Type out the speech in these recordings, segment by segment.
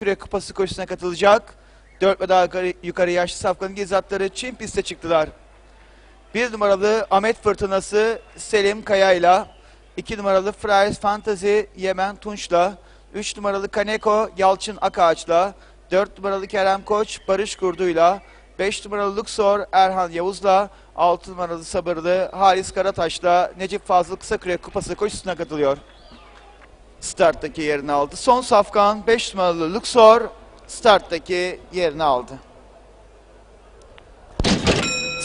Kürek Kupası koşusuna katılacak. 4 ve daha yukarı, yukarı yaşlı safkanın gizatları Çin piste çıktılar. 1 numaralı Ahmet Fırtınası Selim Kaya'yla, 2 numaralı Fries Fantasy Yemen Tunç'la, 3 numaralı Kaneko Yalçın Akağaç'la, 4 numaralı Kerem Koç Barış Kurdu'yla, 5 numaralı Luxor Erhan Yavuz'la, 6 numaralı Sabırlı Halis Karataş'la Necip Fazıl Kısakürek Kupası koşusuna katılıyor. Starttaki yerini aldı. Son safkan 5 numaralı Luxor starttaki yerini aldı.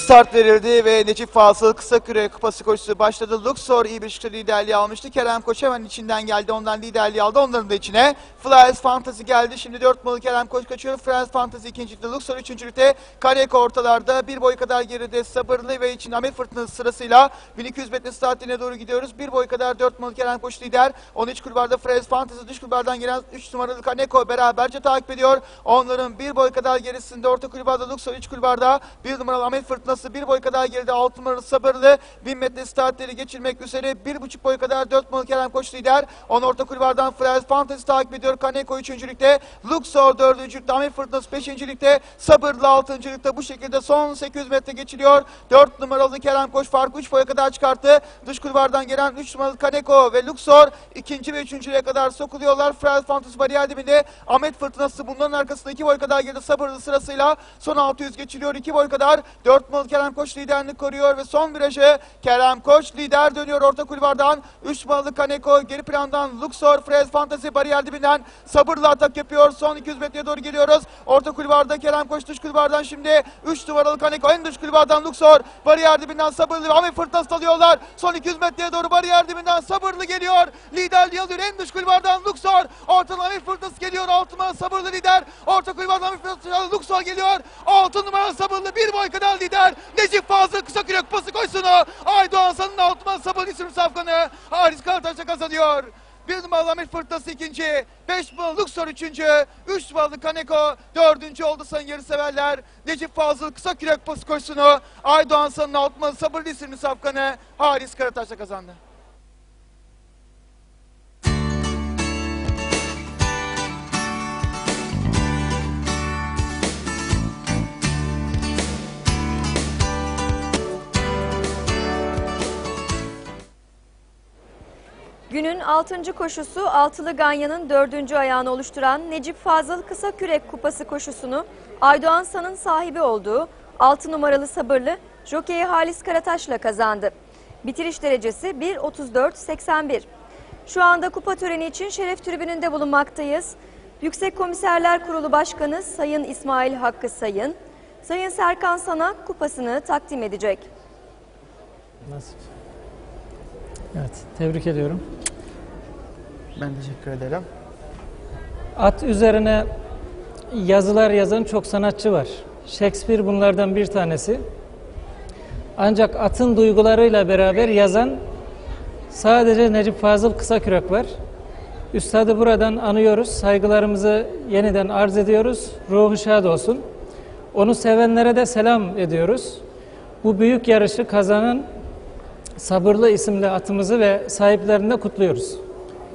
Start verildi ve Necip Fazıl kısa küre kupası koşusu başladı. Luxor iyi bir şekilde liderliği almıştı. Kerem Koç hemen içinden geldi. Ondan liderliği aldı. Onların da içine. Flyers Fantasy geldi. Şimdi 4 numaralı Kerem Koç kaçıyor. Flyers Fantasy ikincilikte. Luxor üçüncülükte. Kareko ortalarda. Bir boy kadar geride sabırlı ve için Ahmet Fırtınası sırasıyla 1200 metre saatliğine doğru gidiyoruz. Bir boy kadar 4 numaralı Kerem Koç lider. 13 kulvarda Flyers Fantasy dış kulvardan gelen 3 numaralı Kaneko beraberce takip ediyor. Onların bir boy kadar gerisinde orta kulvarda Luxor 3 kulvarda. Bir numaralı Ahmet Fırtınası bir boy kadar geride 6 numaralı sabırlı 1000 metre startleri geçirmek üzere bir buçuk boy kadar 4 numaralı Kerem Koç lider. On orta kulvardan Flyers Fantasy takip ediyor. Kaneko üçüncülükte. Luxor dördüncülükte. Ahmet Fırtınası beşincilikte. Sabırlı altıncılıkta bu şekilde son 800 metre geçiliyor. 4 numaralı Kerem Koç farkı 3 boya kadar çıkarttı. Dış kulvardan gelen 3 numaralı Kaneko ve Luxor ikinci ve üçüncüye kadar sokuluyorlar. Flyers Fantasy bariyer dibinde. Ahmet Fırtınası bunların arkasında 2 boy kadar geride sabırlı sırasıyla son 600 geçiliyor. 2 boy kadar 4 numaralı Kerem Koç liderliğini koruyor ve son virajı Kerem Koç lider dönüyor orta kulvardan. 3 numaralı Kaneko geri plandan Luxor Frez Fantasy bariyer dibinden sabırla atak yapıyor. Son 200 metreye doğru geliyoruz. Orta kulvarda Kerem Koç dış kulvardan şimdi 3 numaralı Kaneko en dış kulvardan Luxor bariyer dibinden sabırlı Ahmet Fırtınası alıyorlar. Son 200 metreye doğru bariyer dibinden sabırlı geliyor. Liderliği alıyor en dış kulvardan Luxor. Ortadan Ahmet Fırtınası geliyor. 6 numaralı sabırlı lider. Orta kulvardan Ahmet Fırtınası Luxor geliyor. 6 numaralı sabırlı bir boy kadar lider. Necip Fazıl kısa kürek kupası koşsunu. Aydoğan San'ın Altman Sabır isim safkanı. Haris Karataş'a kazanıyor. Bir numaralı Ahmet Fırtınası ikinci. Beş numaralı Luxor üçüncü. Üç numaralı Kaneko dördüncü oldu sayın yarışseverler. Necip Fazıl kısa kürek kupası koşsunu. Aydoğan San'ın Altman Sabır isimli safkanı. Haris Karataş'a kazandı. Günün 6. koşusu Altılı Ganyan'ın 4. ayağını oluşturan Necip Fazıl Kısa Kürek Kupası koşusunu Aydoğan San'ın sahibi olduğu 6 numaralı sabırlı Jockey Halis Karataş'la kazandı. Bitiriş derecesi 1.34.81. Şu anda kupa töreni için şeref tribününde bulunmaktayız. Yüksek Komiserler Kurulu Başkanı Sayın İsmail Hakkı Sayın, Sayın Serkan San'a kupasını takdim edecek. Nasip. Evet, tebrik ediyorum. Ben teşekkür ederim. At üzerine yazılar yazan çok sanatçı var. Shakespeare bunlardan bir tanesi. Ancak atın duygularıyla beraber yazan sadece Necip Fazıl Kısakürek var. Üstadı buradan anıyoruz. Saygılarımızı yeniden arz ediyoruz. Ruhu şad olsun. Onu sevenlere de selam ediyoruz. Bu büyük yarışı kazanan Sabırlı isimli atımızı ve sahiplerini de kutluyoruz.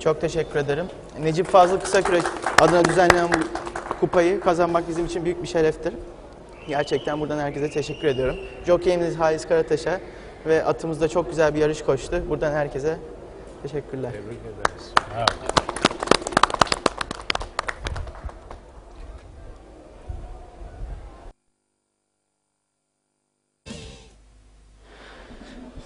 Çok teşekkür ederim. Necip Fazıl Kısakürek adına düzenlenen bu kupayı kazanmak bizim için büyük bir şereftir. Gerçekten buradan herkese teşekkür ediyorum. Jockeyimiz Halis Karataş'a ve atımız da çok güzel bir yarış koştu. Buradan herkese teşekkürler. Tebrik ederiz. Bravo.